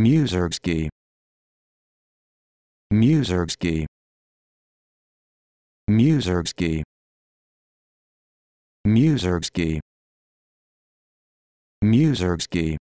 Mussorgsky Mussorgsky Mussorgsky Mussorgsky Mussorgsky